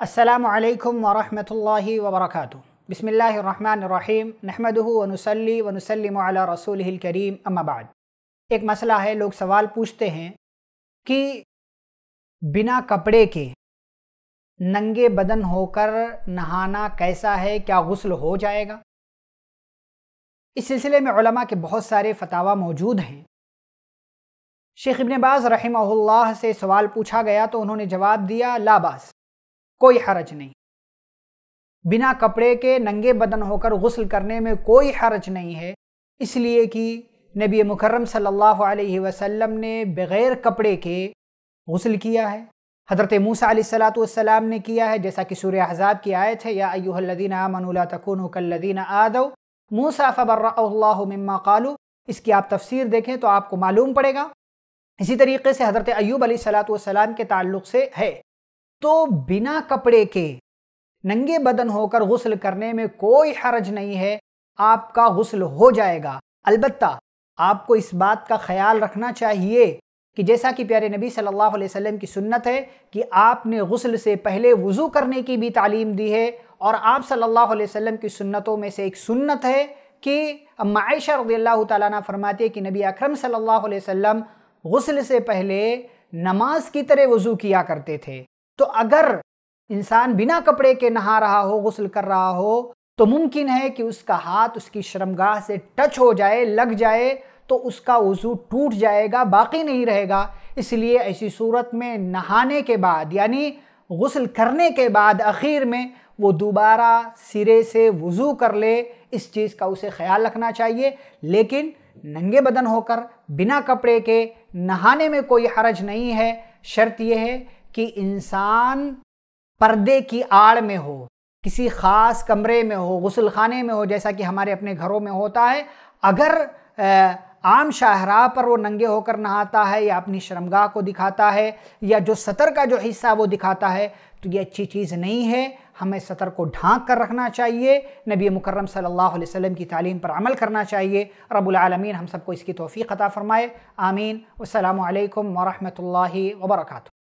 السلام علیکم ورحمۃ اللہ وبرکاتہ۔ بسم اللہ الرحمن الرحیم۔ نحمدہ ونسلی ونسلم علی رسول الکریم۔ اما بعد۔ ایک مسئلہ ہے، لوگ سوال پوچھتے ہیں کہ بنا کپڑے کے ننگے بدن ہو کر نہانا کیسا ہے، کیا غسل ہو جائے گا؟ اس سلسلے میں علماء کے بہت سارے فتاوہ موجود ہیں۔ شیخ ابن باز رحمہ اللہ سے سوال پوچھا گیا تو انہوں نے جواب دیا، لا باس۔ کوئی حرج نہیں۔ بنا کپڑے کے ننگے بدن ہو کر غسل کرنے میں کوئی حرج نہیں ہے۔ اس لیے کہ نبی مکرم صلی اللہ علیہ وسلم نے بغیر کپڑے کے غسل کیا ہے۔ حضرت موسیٰ علیہ السلاۃ والسلام نے کیا ہے۔ جیسا کہ سورہ احزاب کی آیت ہے، یا ایوہ الذین آمنوا لا تکونوا کالذین آدوا موسیٰ فبرأ اللہ مما قالوا۔ اس کی آپ تفسیر دیکھیں تو آپ کو معلوم پڑے گا۔ اسی طریقے سے حضرت ایوب علیہ السلاۃ والسلام کے تعلق سے ہے۔ تو بنا کپڑے کے ننگے بدن ہو کر غسل کرنے میں کوئی حرج نہیں ہے، آپ کا غسل ہو جائے گا۔ البتہ آپ کو اس بات کا خیال رکھنا چاہیے کہ جیسا کہ پیارے نبی صلی اللہ علیہ وسلم کی سنت ہے کہ آپ نے غسل سے پہلے وضو کرنے کی بھی تعلیم دی ہے اور آپ صلی اللہ علیہ وسلم کی سنتوں میں سے ایک سنت ہے کہ عائشہ رضی اللہ تعالیٰ عنہ فرماتے ہیں کہ نبی اکرم صلی اللہ علیہ وسلم غسل سے پہلے نماز کی طرح وضو کیا کرتے تھے۔ تو اگر انسان بنا کپڑے کے نہا رہا ہو، غسل کر رہا ہو، تو ممکن ہے کہ اس کا ہاتھ اس کی شرمگاہ سے ٹچ ہو جائے، لگ جائے، تو اس کا وضو ٹوٹ جائے گا، باقی نہیں رہے گا۔ اس لیے ایسی صورت میں نہانے کے بعد یعنی غسل کرنے کے بعد اخیر میں وہ دوبارہ سرے سے وضو کر لے۔ اس چیز کا اسے خیال رکھنا چاہیے۔ لیکن ننگے بدن ہو کر، بنا کپڑے کے نہانے میں کوئی حرج نہیں ہے۔ شرط یہ ہے کہ انسان پردے کی آڑ میں ہو، کسی خاص کمرے میں ہو، غسل خانے میں ہو، جیسا کہ ہمارے اپنے گھروں میں ہوتا ہے، اگر عام شاہراہ پر وہ ننگے ہو کر نہاتا ہے یا اپنی شرمگاہ کو دکھاتا ہے یا جو سطر کا جو حصہ وہ دکھاتا ہے، تو یہ اچھی چیز نہیں ہے۔ ہمیں سطر کو ڈھانک کر رکھنا چاہیے۔ نبی مکرم صلی اللہ علیہ وسلم کی تعلیم پر عمل کرنا چاہیے۔ رب العالمین ہم سب کو اس کی توفیق عطا فرمائے۔ آمین۔ والسلام علیکم ورحمۃ اللہ وبرکاتہ۔